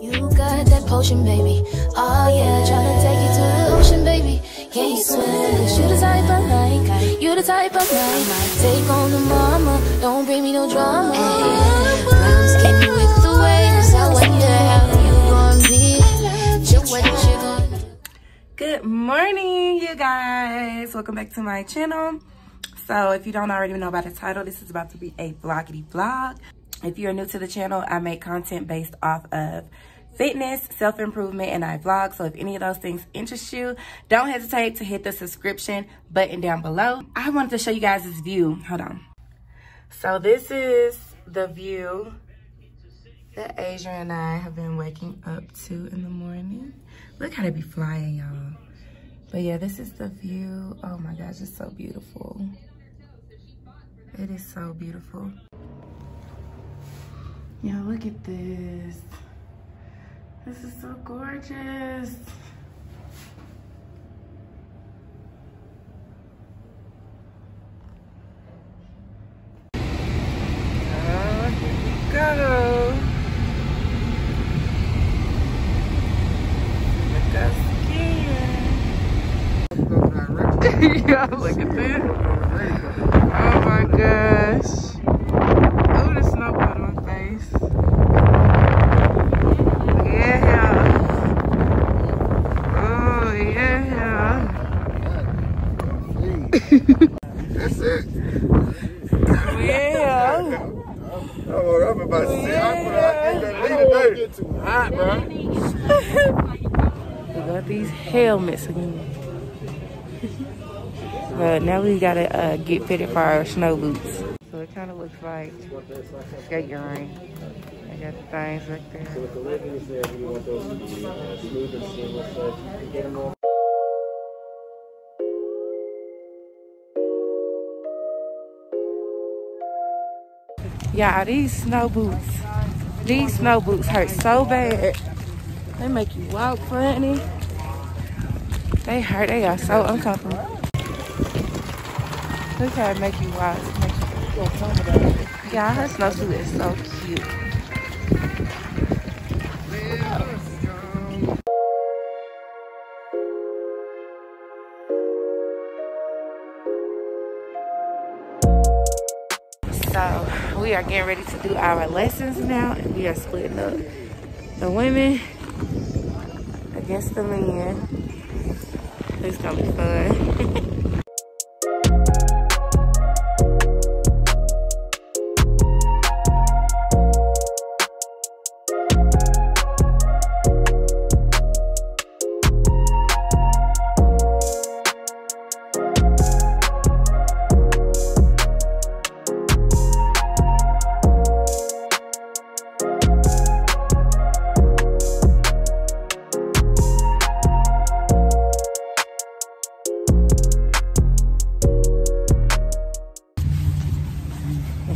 You got that potion, baby. Oh yeah, tryna take you to the ocean, baby. Can you swim? You the type I like. You the type I like. Take on the mama. Don't bring me no drama. Good morning, you guys. Welcome back to my channel. So if you don't already know by the title, this is about to be a vloggity vlog. If you're new to the channel, I make content based off of fitness, self-improvement, and I vlog. So if any of those things interest you, don't hesitate to hit the subscription button down below. I wanted to show you guys this view. Hold on. So this is the view that Asia and I have been waking up to in the morning. Look how they be flying, y'all. But yeah, this is the view. Oh my gosh, it's so beautiful. It is so beautiful. Y'all, look at this. This is so gorgeous. Ah, Skiing. Y'all, look at this. Oh my gosh. Oh, the snow got on my face. Yeah. Oh, yeah. That's it. Yeah. Oh, I'm about to say, I put out that leader there. Hot, bro. We got these helmets again. But now we gotta uh, get fitted for our snow boots. So it kind of looks like skating ring. I got things like there. You want those to do the things right there. Yeah, these snow boots, these snow boots hurt so bad. They make you walk funny. They hurt. They are so uncomfortable. Look how it make you walk. Yeah, her snowsuit is so cute. So we are getting ready to do our lessons now, and we are splitting up the women against the men. It's gonna be fun.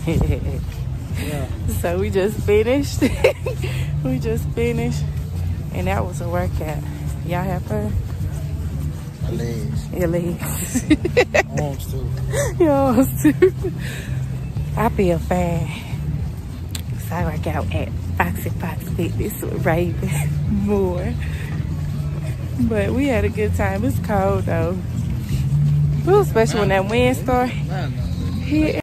So we just finished. we just finished. And that was a workout. Y'all have fun? My legs. Your legs. Arms too. Your arms too. I feel fine. So I work out at Foxy Fox Fitness with Raven more. But we had a good time. It's cold though. It was special when that wind started.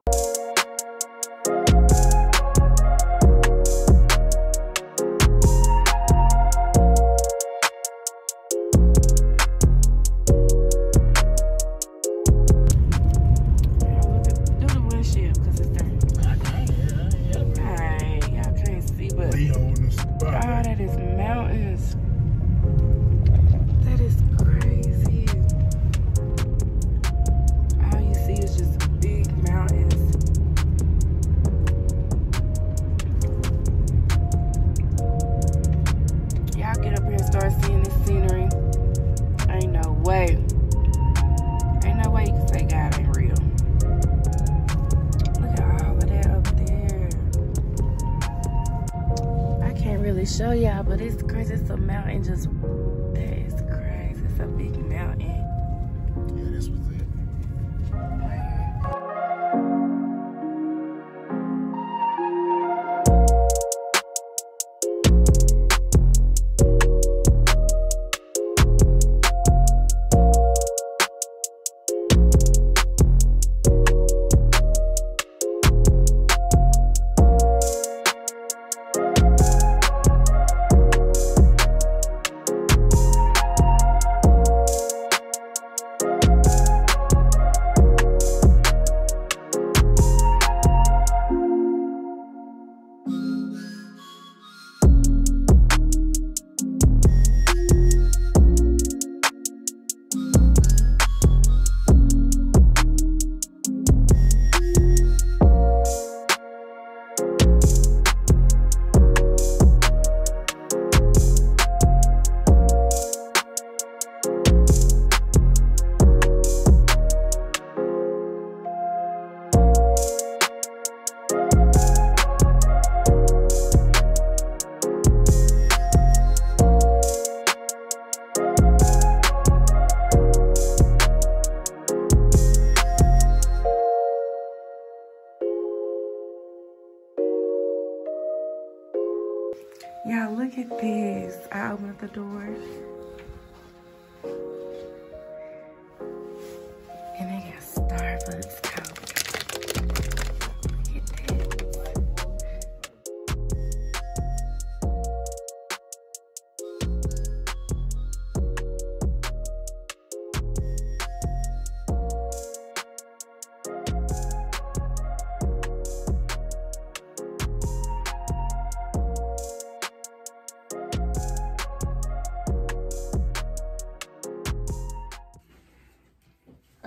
Really show y'all, but it's crazy. It's a mountain just, that is crazy. It's a big mountain. Yeah,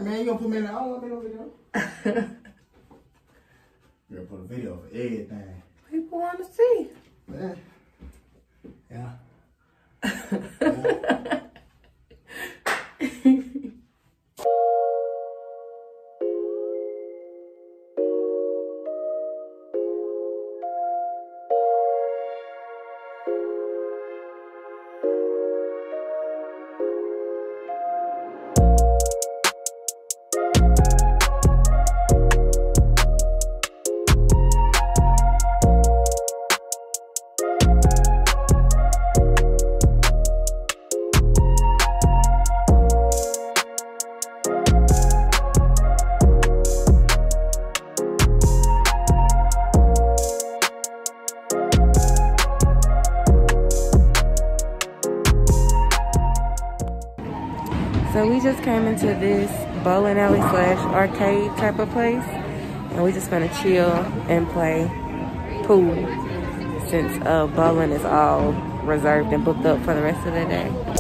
I mean, you gonna put me in the all up in the video? You're gonna put a video for everything. People want to see. Man. Yeah. So just came into this bowling alley slash arcade type of place. And we just gonna chill and play pool since uh, bowling is all reserved and booked up for the rest of the day.